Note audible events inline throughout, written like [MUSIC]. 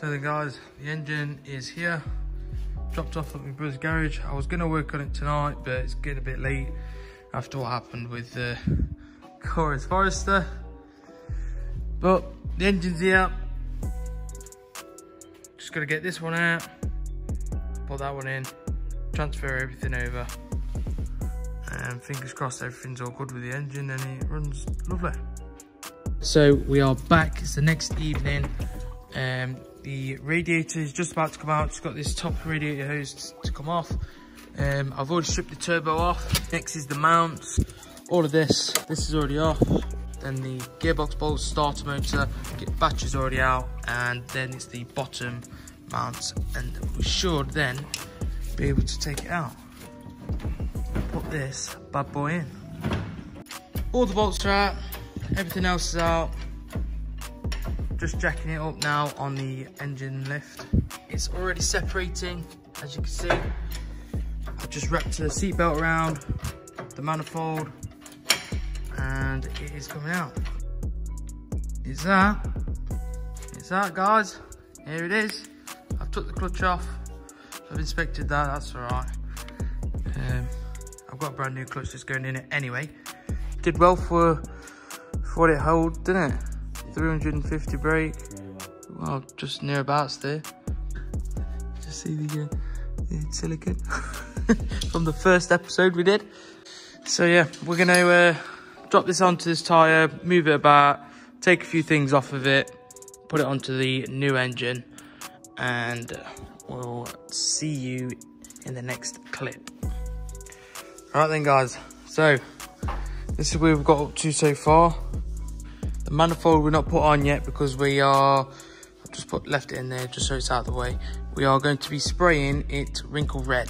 So then guys, the engine is here. Dropped off at my brother's garage. I was gonna work on it tonight, but it's getting a bit late after what happened with the Cora's Forester. But the engine's here. Just gotta get this one out, put that one in, transfer everything over. And fingers crossed everything's all good with the engine and it runs lovely. So we are back, it's the next evening. Um, the radiator is just about to come out. It's got this top radiator hose to come off. Um, I've already stripped the turbo off. Next is the mounts. All of this, this is already off. Then the gearbox bolts, starter motor, battery's already out. And then it's the bottom mounts. And we should then be able to take it out. Put this bad boy in. All the bolts are out. Everything else is out just jacking it up now on the engine lift. It's already separating, as you can see. I've just wrapped the seatbelt around, the manifold, and it is coming out. Is that? Is that, guys? Here it is. I've took the clutch off. I've inspected that, that's all right. Um, I've got a brand new clutch that's going in it anyway. Did well for, for what it held, didn't it? 350 brake. Well, just nearabouts there. Just see the, uh, the silicon [LAUGHS] from the first episode we did. So yeah, we're gonna uh, drop this onto this tyre, move it about, take a few things off of it, put it onto the new engine, and we'll see you in the next clip. Alright then guys, so this is where we've got up to so far. The manifold we're not put on yet because we are, I've just put left it in there just so it's out of the way. We are going to be spraying it wrinkle red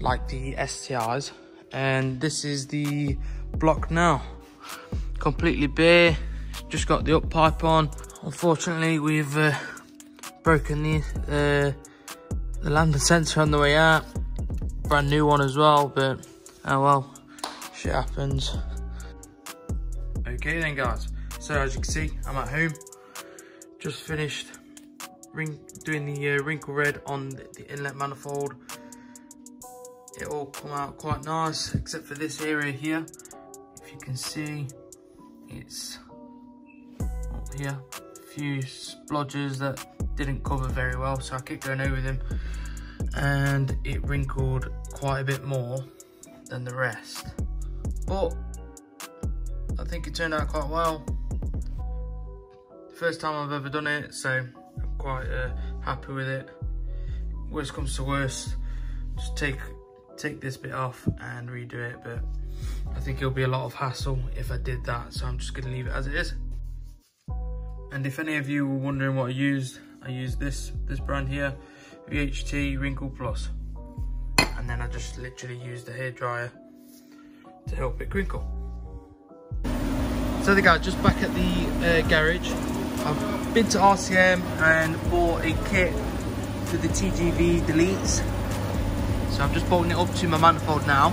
like the STRs. And this is the block now. Completely bare, just got the up pipe on. Unfortunately, we've uh, broken the, uh, the lambda sensor on the way out. Brand new one as well, but oh well, shit happens. Okay then guys, so as you can see, I'm at home. Just finished doing the uh, wrinkle red on the, inlet manifold. It all come out quite nice, except for this area here. If you can see, it's up here. A few splodges that didn't cover very well, so I kept going over them. And it wrinkled quite a bit more than the rest. But I think it turned out quite well. First time I've ever done it, so I'm quite uh, happy with it. Worst comes to worst, just take take this bit off and redo it, but I think it'll be a lot of hassle if I did that, so I'm just gonna leave it as it is. And if any of you were wondering what I used, I used this, this brand here, VHT Wrinkle Plus. And then I just literally used the hairdryer to help it crinkle. So the guy just back at the uh, garage, I've been to RCM and bought a kit for the TGV deletes. So I'm just bolting it up to my manifold now.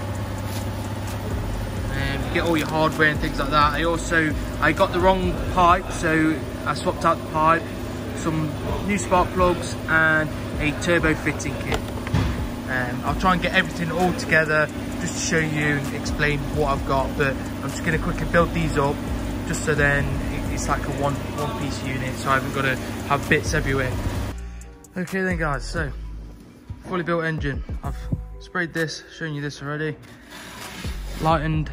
And um, you get all your hardware and things like that. I also, I got the wrong pipe, so I swapped out the pipe, some new spark plugs and a turbo fitting kit. Um, I'll try and get everything all together just to show you and explain what I've got, but I'm just gonna quickly build these up just so then it's like a one one piece unit so I haven't got to have bits everywhere. Okay then guys so fully built engine. I've sprayed this shown you this already. Lightened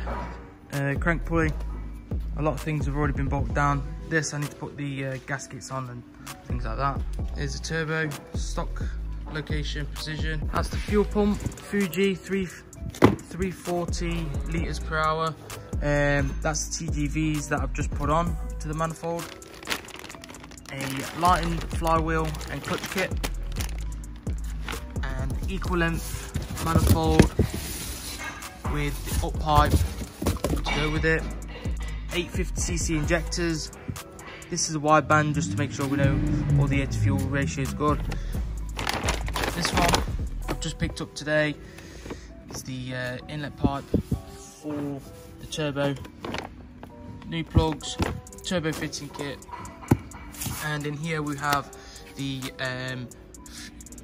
uh, crank pulley. A lot of things have already been bolted down. This I need to put the uh, gaskets on and things like that. Here's a turbo stock location precision. That's the fuel pump Fuji 3 340 liters per hour um, that's the TGVs that I've just put on to the manifold. A lightened flywheel and clutch kit. And equal length manifold with the up pipe to go with it. 850cc injectors. This is a wideband just to make sure we know all the to fuel ratio is good. This one I've just picked up today is the uh, inlet pipe for turbo, new plugs, turbo fitting kit, and in here we have the um,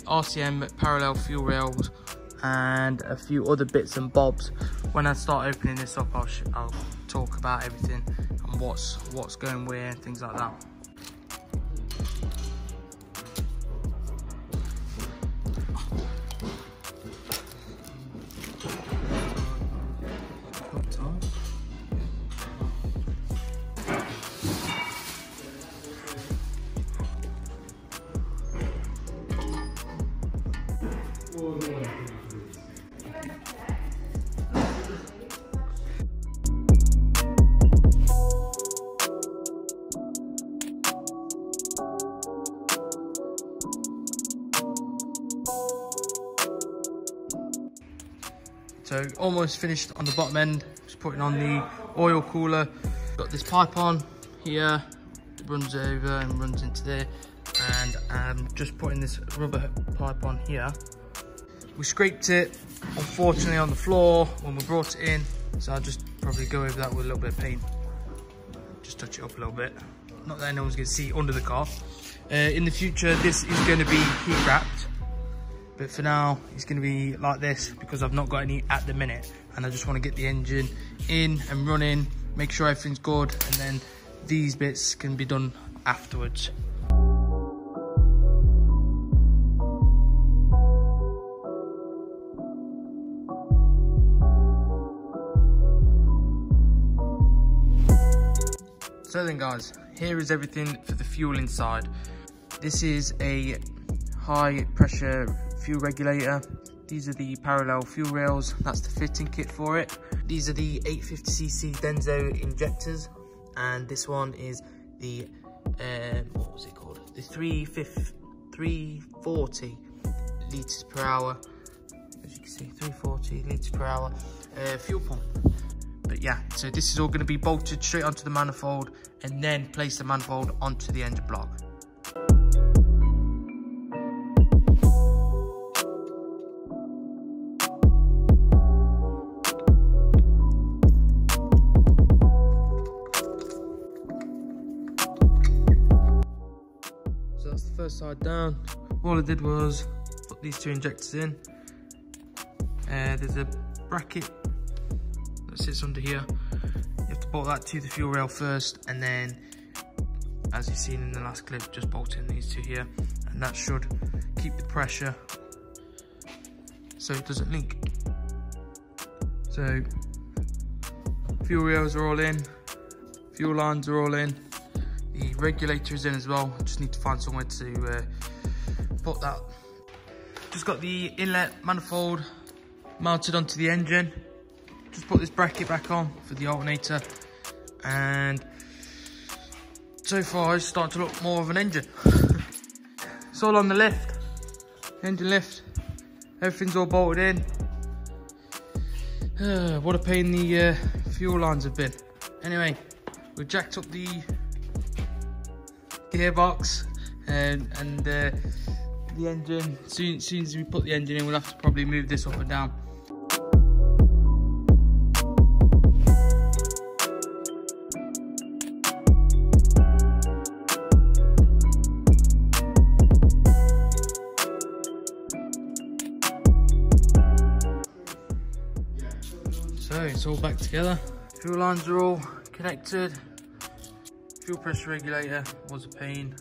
RCM parallel fuel rails and a few other bits and bobs. When I start opening this up, I'll, I'll talk about everything and what's what's going where and things like that. crop top. So almost finished on the bottom end, just putting on the oil cooler. Got this pipe on here, it runs over and runs into there. And I'm just putting this rubber pipe on here. We scraped it, unfortunately, on the floor when we brought it in. So I'll just probably go over that with a little bit of paint. Just touch it up a little bit. Not that anyone's gonna see under the car. Uh, in the future, this is gonna be heat wrapped but for now it's going to be like this because I've not got any at the minute and I just want to get the engine in and running make sure everything's good and then these bits can be done afterwards So then guys, here is everything for the fuel inside. This is a high pressure fuel regulator. These are the parallel fuel rails. That's the fitting kit for it. These are the 850cc Denso injectors. And this one is the, um, what was it called? The 340 litres per hour. As you can see, 340 litres per hour uh, fuel pump. But yeah, so this is all going to be bolted straight onto the manifold and then place the manifold onto the engine block. First side down. All I did was put these two injectors in. Uh, there's a bracket that sits under here. You have to bolt that to the fuel rail first and then as you've seen in the last clip just bolt in these two here and that should keep the pressure so it doesn't leak. So fuel rails are all in, fuel lines are all in, the regulator is in as well. Just need to find somewhere to uh, put that. Just got the inlet manifold mounted onto the engine. Just put this bracket back on for the alternator. And so far it's starting to look more of an engine. [LAUGHS] it's all on the lift, engine lift. Everything's all bolted in. Uh, [SIGHS] what a pain the uh, fuel lines have been. Anyway, we've jacked up the gearbox and, and uh, the engine. Soon, soon as we put the engine in, we'll have to probably move this up and down. So it's all back together. Fuel lines are all connected fuel pressure regulator was a pain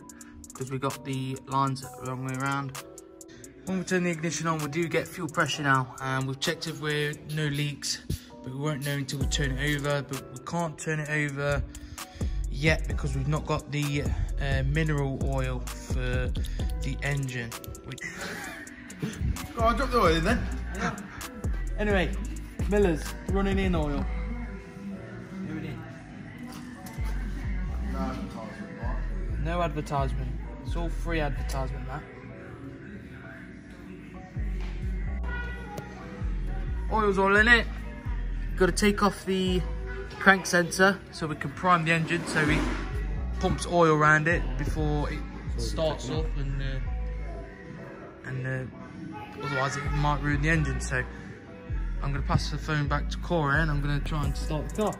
because we got the lines the wrong way around. When we turn the ignition on, we do get fuel pressure now, and we've checked if we're no leaks, but we won't know until we turn it over. But we can't turn it over yet because we've not got the uh, mineral oil for the engine. Which... oh, I dropped the oil in then. Yeah. Anyway, Miller's running in oil. No advertisement. It's all free advertisement, that. Oil's all in it. Got to take off the crank sensor so we can prime the engine so it pumps oil around it before it starts up and uh, and uh, otherwise it might ruin the engine. So I'm going to pass the phone back to Cora and I'm going to try and start the car.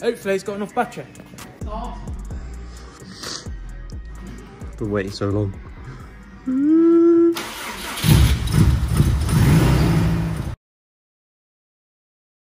Hopefully it's got enough battery. After waiting so long. Hmm.